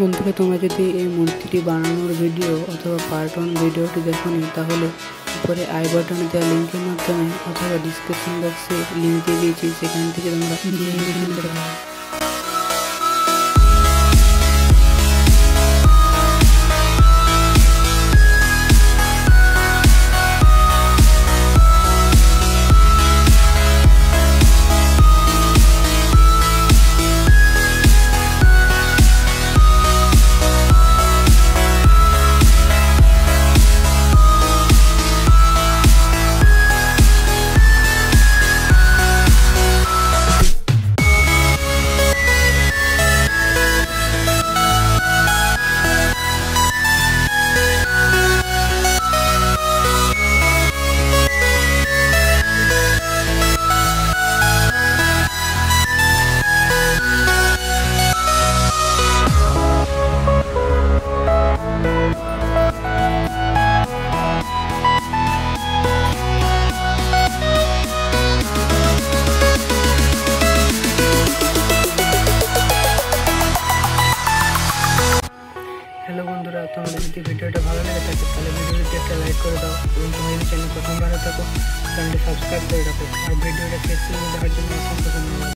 বন্ধুরা তোমরা যদি এই মূর্তিটি বানানোর ভিডিও অথবা পার্ট ওয়ান ভিডিওটি দেখোনি তাহলে উপরে আই বাটনে দেওয়া লিঙ্কের মাধ্যমে অথবা ডিসক্রিপশন বক্সে লিঙ্ক দিয়ে দিয়েছি, সেখান থেকে তোমরা হ্যালো বন্ধুরা, তোমাদের যদি ভিডিওটা ভালো লেগে থাকে, তাহলে ভিডিওটিতে একটা লাইক করে দাও এবং তোমার চ্যানেল প্রথমবার থাকো চ্যানেলটি সাবস্ক্রাইব করে রাখো। আর ভিডিওটা ফেসবুকে দেখার জন্য অসংখ্য ধন্যবাদ।